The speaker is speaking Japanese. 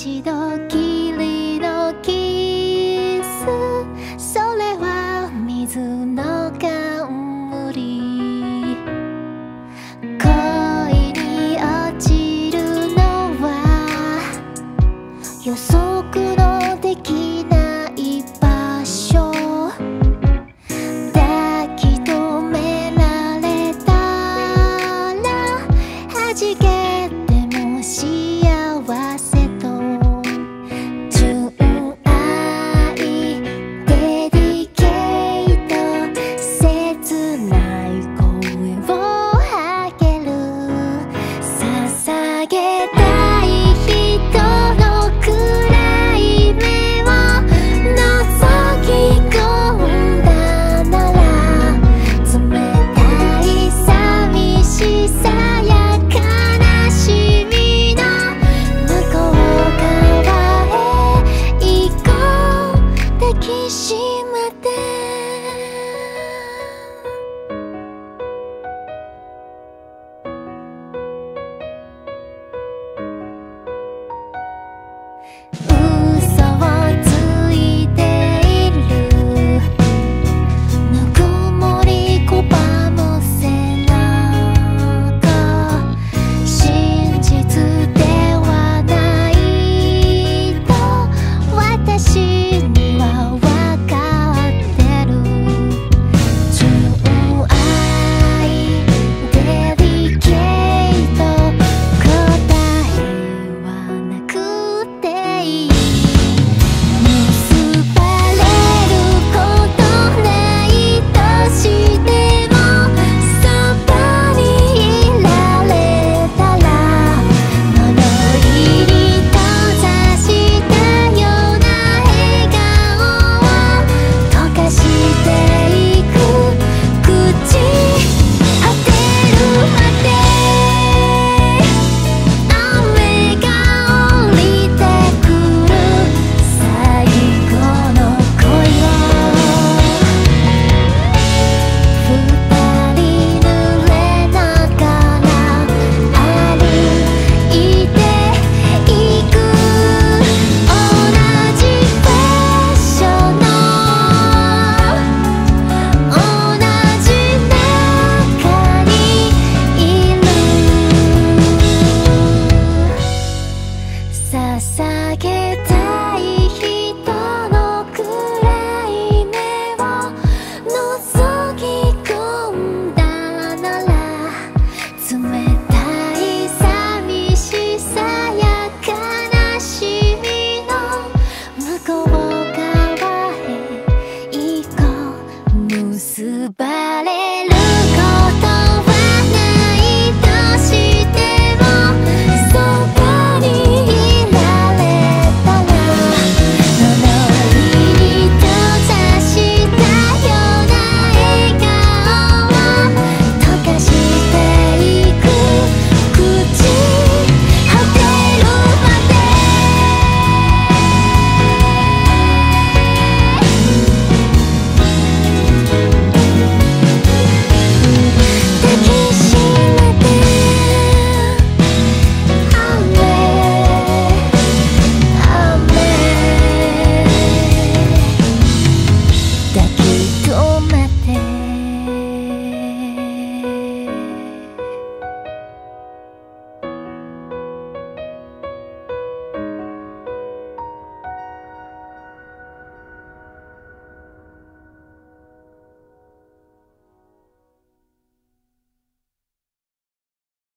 一度きりのキスそれは水の冠恋に落ちるのは予測のできない場所抱き止められたらはじけ